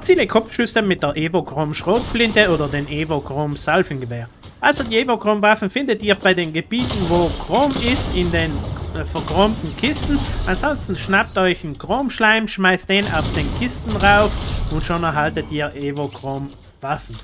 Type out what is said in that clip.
Erziele Kopfschüsse mit der Evochrom Schrotflinte oder den Evochrom Salvengewehr. Also die Evochrom Waffen findet ihr bei den Gebieten, wo Chrom ist, in den äh, verchromten Kisten. Ansonsten schnappt euch einen Chromschleim, schmeißt den auf den Kisten rauf und schon erhaltet ihr Evochrom Waffen.